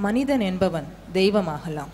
மனிதன் என்பவன் தெய்வமாகலாம்.